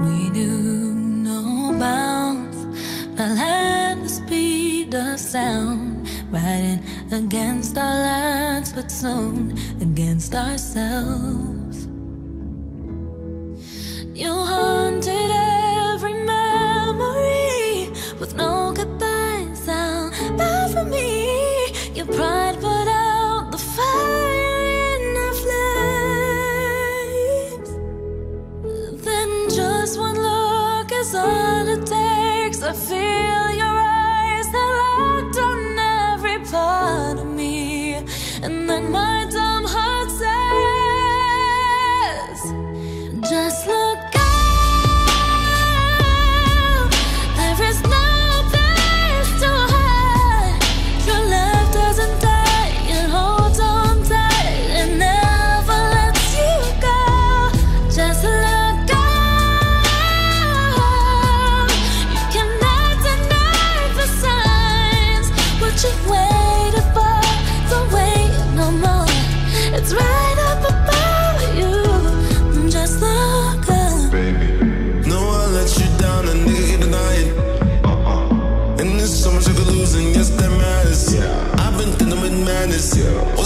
We do no bounds, but let the speed of sound riding against our lands, but soon against ourselves. and yes, they're madness. Yeah. I've been dealing with madness. Yeah.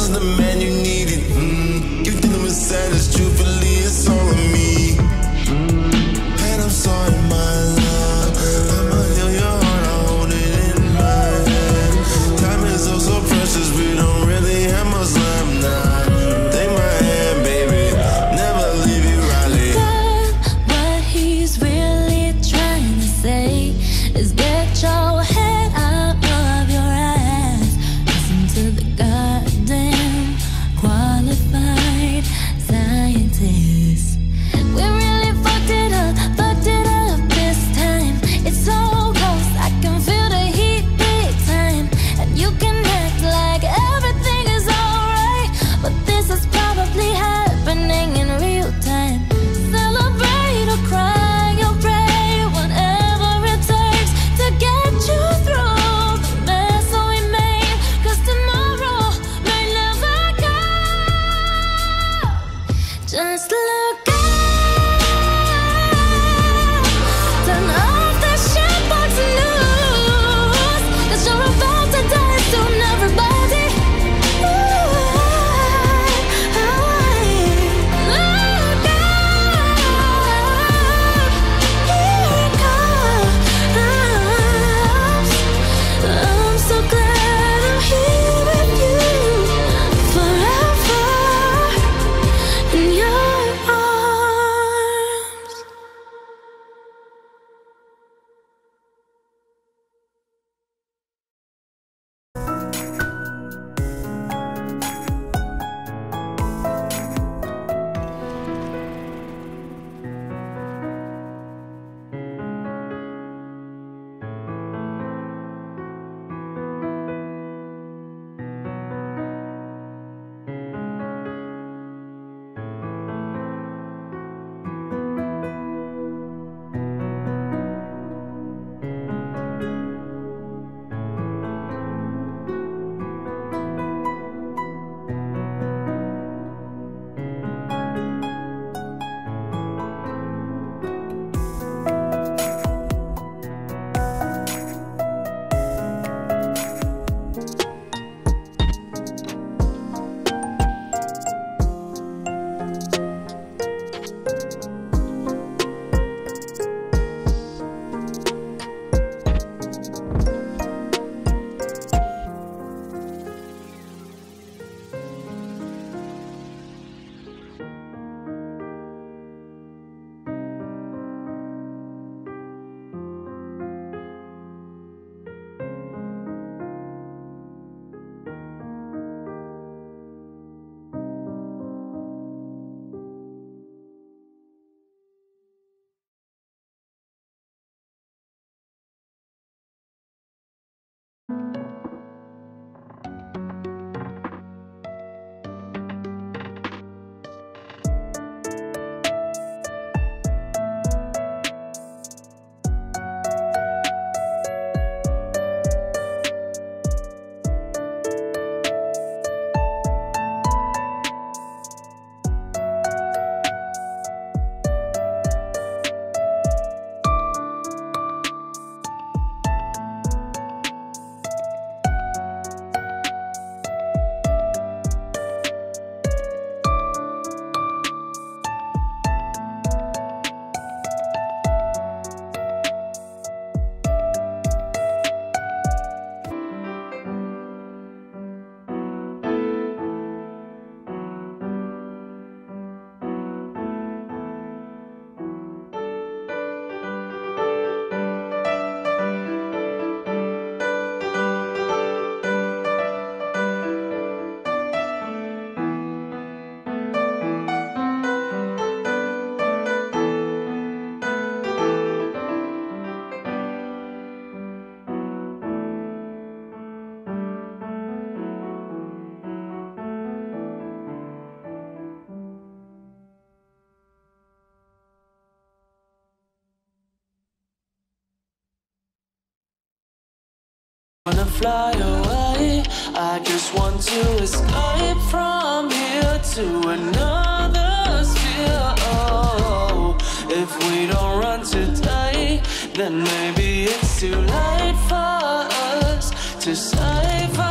Wanna fly away. I just want to escape from here to another sphere. Oh, if we don't run today, then maybe it's too late for us to save